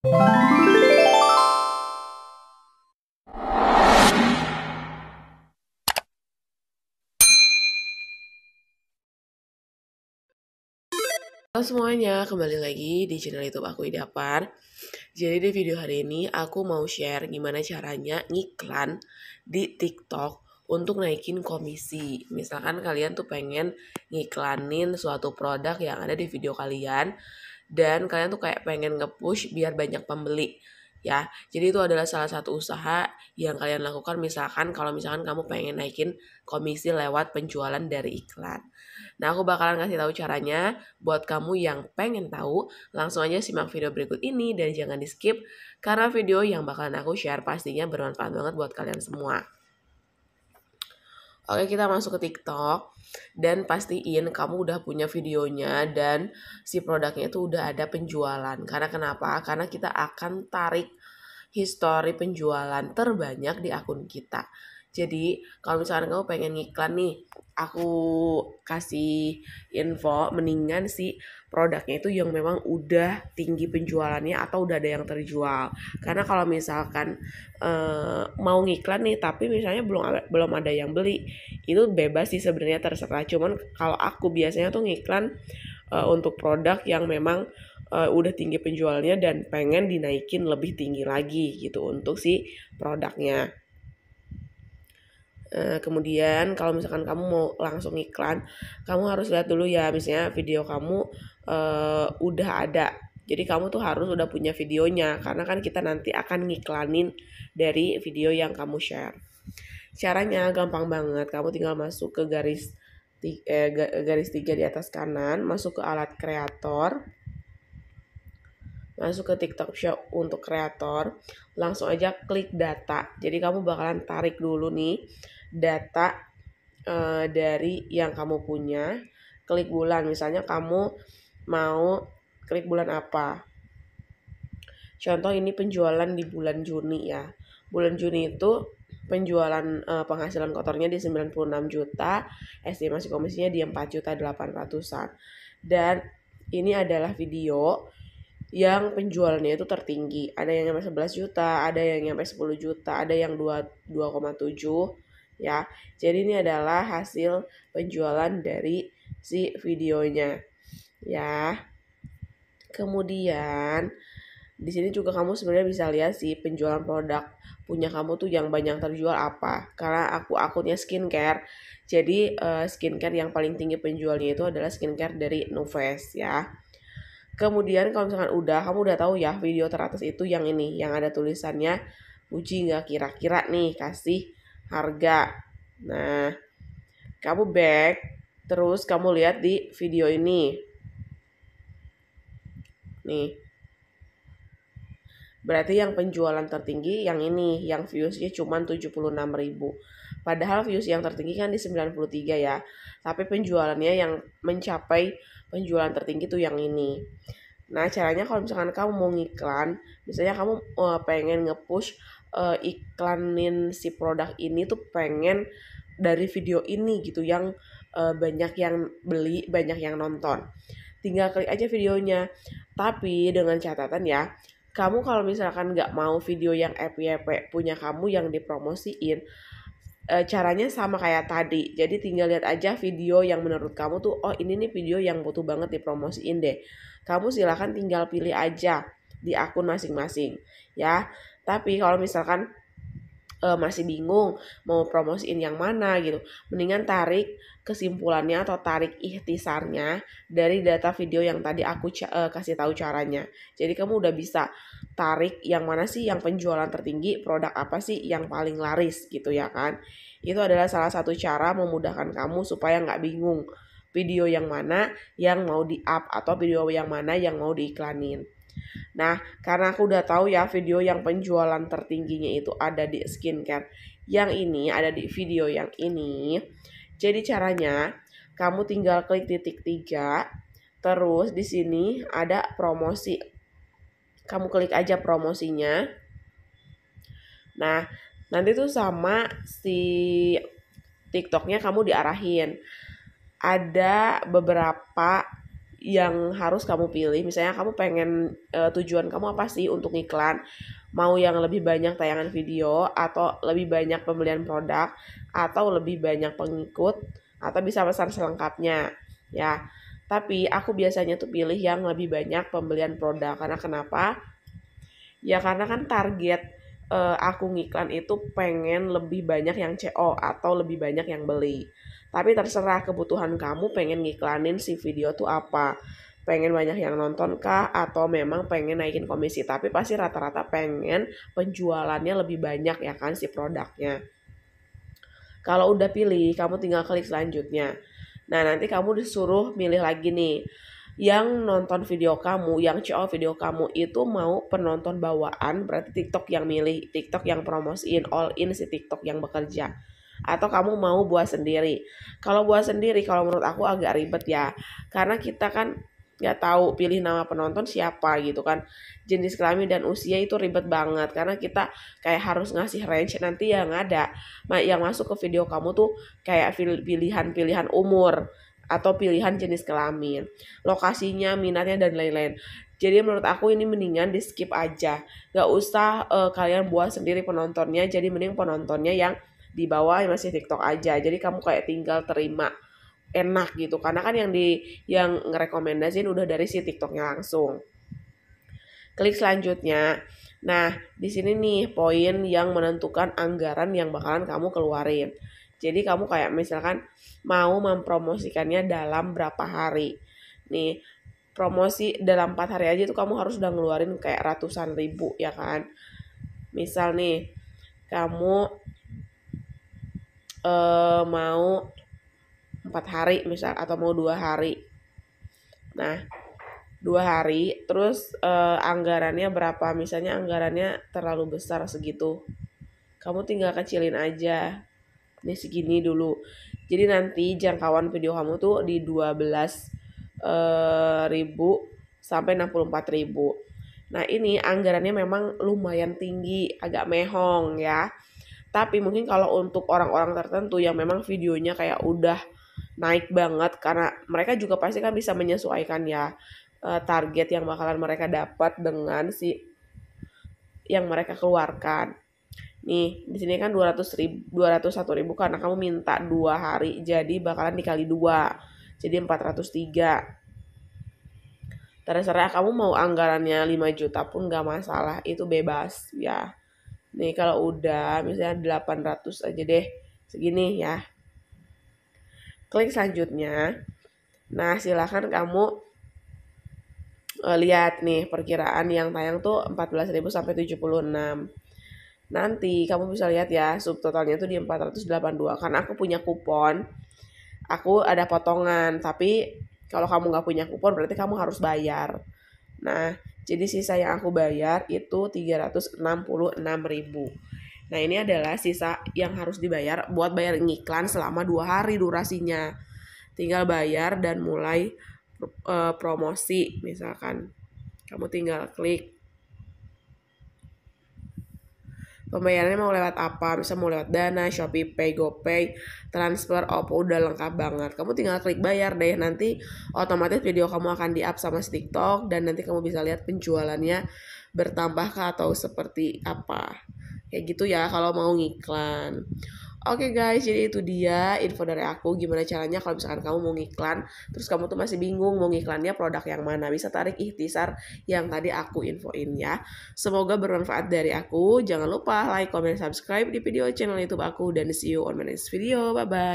Halo semuanya, kembali lagi di channel YouTube aku Idapar. Jadi di video hari ini aku mau share gimana caranya ngiklan di TikTok untuk naikin komisi. Misalkan kalian tuh pengen ngiklanin suatu produk yang ada di video kalian dan kalian tuh kayak pengen nge-push biar banyak pembeli ya. Jadi itu adalah salah satu usaha yang kalian lakukan misalkan kalau misalkan kamu pengen naikin komisi lewat penjualan dari iklan. Nah, aku bakalan kasih tahu caranya buat kamu yang pengen tahu. Langsung aja simak video berikut ini dan jangan di-skip karena video yang bakalan aku share pastinya bermanfaat banget buat kalian semua. Oke, kita masuk ke TikTok dan pastiin kamu udah punya videonya dan si produknya itu udah ada penjualan. Karena kenapa? Karena kita akan tarik histori penjualan terbanyak di akun kita. Jadi kalau misalkan kamu pengen ngiklan nih, aku kasih info mendingan si produknya itu yang memang udah tinggi penjualannya atau udah ada yang terjual. Karena kalau misalkan uh, mau ngiklan nih tapi misalnya belum ada, belum ada yang beli, itu bebas sih sebenarnya terserah. Cuman kalau aku biasanya tuh ngiklan uh, untuk produk yang memang uh, udah tinggi penjualnya dan pengen dinaikin lebih tinggi lagi gitu untuk si produknya. Uh, kemudian kalau misalkan kamu mau langsung iklan, kamu harus lihat dulu ya misalnya video kamu uh, udah ada. Jadi kamu tuh harus udah punya videonya karena kan kita nanti akan ngiklanin dari video yang kamu share. Caranya gampang banget. Kamu tinggal masuk ke garis eh, garis tiga di atas kanan, masuk ke alat kreator, masuk ke TikTok Shop untuk kreator, langsung aja klik data. Jadi kamu bakalan tarik dulu nih data uh, dari yang kamu punya klik bulan. Misalnya kamu mau klik bulan apa? Contoh ini penjualan di bulan Juni ya. Bulan Juni itu penjualan uh, penghasilan kotornya di 96 juta estimasi komisinya di 4 juta 800an dan ini adalah video yang penjualannya itu tertinggi. Ada yang sampai 11 juta ada yang sampai 10 juta ada yang 2 2,7 ya. Jadi ini adalah hasil penjualan dari si videonya. Ya. Kemudian di sini juga kamu sebenarnya bisa lihat sih penjualan produk punya kamu tuh yang banyak terjual apa. Karena aku akunnya skincare. Jadi uh, skincare yang paling tinggi penjualnya itu adalah skincare dari Nuves ya. Kemudian kalau misalkan udah, kamu udah tahu ya video teratas itu yang ini, yang ada tulisannya uji nggak kira-kira nih kasih harga. Nah, kamu back, terus kamu lihat di video ini. Nih. Berarti yang penjualan tertinggi yang ini, yang viewsnya cuma 76 ribu. Padahal views yang tertinggi kan di 93 ya. Tapi penjualannya yang mencapai penjualan tertinggi tuh yang ini. Nah, caranya kalau misalkan kamu mau ngiklan, misalnya kamu uh, pengen nge-push uh, iklanin si produk ini tuh pengen dari video ini gitu yang uh, banyak yang beli, banyak yang nonton. Tinggal klik aja videonya. Tapi dengan catatan ya, kamu kalau misalkan nggak mau video yang FYP punya kamu yang dipromosiin, uh, caranya sama kayak tadi. Jadi tinggal lihat aja video yang menurut kamu tuh, oh ini nih video yang butuh banget dipromosiin deh. Kamu silahkan tinggal pilih aja di akun masing-masing ya. Tapi kalau misalkan uh, masih bingung mau promosiin yang mana gitu, mendingan tarik kesimpulannya atau tarik ikhtisarnya dari data video yang tadi aku uh, kasih tahu caranya. Jadi kamu udah bisa tarik yang mana sih yang penjualan tertinggi, produk apa sih yang paling laris gitu ya kan. Itu adalah salah satu cara memudahkan kamu supaya nggak bingung video yang mana yang mau di up atau video yang mana yang mau diiklanin. Nah, karena aku udah tahu ya video yang penjualan tertingginya itu ada di skincare. Yang ini ada di video yang ini. Jadi caranya kamu tinggal klik titik tiga, terus di sini ada promosi. Kamu klik aja promosinya. Nah, nanti tuh sama si TikToknya kamu diarahin. Ada beberapa yang harus kamu pilih. Misalnya kamu pengen uh, tujuan kamu apa sih untuk iklan? Mau yang lebih banyak tayangan video atau lebih banyak pembelian produk atau lebih banyak pengikut atau bisa pesan selengkapnya ya. Tapi aku biasanya tuh pilih yang lebih banyak pembelian produk. Karena kenapa? Ya karena kan target uh, aku ngiklan itu pengen lebih banyak yang CO atau lebih banyak yang beli tapi terserah kebutuhan kamu pengen ngiklanin si video tuh apa. Pengen banyak yang nonton kah atau memang pengen naikin komisi. Tapi pasti rata-rata pengen penjualannya lebih banyak ya kan si produknya. Kalau udah pilih, kamu tinggal klik selanjutnya. Nah, nanti kamu disuruh milih lagi nih. Yang nonton video kamu, yang CO video kamu itu mau penonton bawaan, berarti TikTok yang milih, TikTok yang promosiin, all in si TikTok yang bekerja atau kamu mau buat sendiri. Kalau buat sendiri kalau menurut aku agak ribet ya. Karena kita kan nggak tahu pilih nama penonton siapa gitu kan. Jenis kelamin dan usia itu ribet banget. Karena kita kayak harus ngasih range nanti yang ada yang masuk ke video kamu tuh kayak pilihan-pilihan umur atau pilihan jenis kelamin lokasinya minatnya dan lain-lain. Jadi menurut aku ini mendingan di skip aja. Nggak usah uh, kalian buat sendiri penontonnya. Jadi mending penontonnya yang di bawah masih TikTok aja. Jadi kamu kayak tinggal terima enak gitu. Karena kan yang di yang ngerekomendasiin udah dari si TikToknya langsung. Klik selanjutnya. Nah di sini nih poin yang menentukan anggaran yang bakalan kamu keluarin. Jadi kamu kayak misalkan mau mempromosikannya dalam berapa hari. Nih promosi dalam empat hari aja tuh kamu harus udah ngeluarin kayak ratusan ribu ya kan? Misal nih kamu uh, mau empat hari misal atau mau dua hari. Nah dua hari terus uh, anggarannya berapa? Misalnya anggarannya terlalu besar segitu. Kamu tinggal kecilin aja. Ini segini dulu. Jadi nanti jangkauan video kamu tuh di 12 uh, eh, ribu sampai 64 ribu. Nah ini anggarannya memang lumayan tinggi agak mehong ya tapi mungkin kalau untuk orang-orang tertentu yang memang videonya kayak udah naik banget karena mereka juga pasti kan bisa menyesuaikan ya uh, target yang bakalan mereka dapat dengan si yang mereka keluarkan. Nih, di sini kan 200 ribu, 201 ribu karena kamu minta dua hari, jadi bakalan dikali dua, jadi 403. Terserah kamu mau anggarannya 5 juta pun gak masalah, itu bebas ya. Nih kalau udah misalnya 800 aja deh segini ya. Klik selanjutnya. Nah silahkan kamu uh, lihat nih perkiraan yang tayang tuh 14.000 sampai 76. Nanti kamu bisa lihat ya subtotalnya tuh di 482 karena aku punya kupon. Aku ada potongan tapi kalau kamu nggak punya kupon berarti kamu harus bayar. Nah, jadi sisa yang aku bayar itu 366.000. Nah, ini adalah sisa yang harus dibayar buat bayar ngiklan selama dua hari durasinya. Tinggal bayar dan mulai uh, promosi misalkan. Kamu tinggal klik Pembayarannya mau lewat apa? Bisa mau lewat Dana, Shopee Pay, GoPay, transfer, Oppo udah lengkap banget. Kamu tinggal klik bayar deh. Nanti otomatis video kamu akan di-up sama si TikTok dan nanti kamu bisa lihat penjualannya bertambahkah atau seperti apa. Kayak gitu ya kalau mau ngiklan. Oke okay guys, jadi itu dia info dari aku gimana caranya kalau misalkan kamu mau ngiklan, terus kamu tuh masih bingung mau ngiklannya produk yang mana, bisa tarik ikhtisar yang tadi aku infoin ya. Semoga bermanfaat dari aku. Jangan lupa like, comment, subscribe di video channel YouTube aku dan see you on my next video. Bye bye.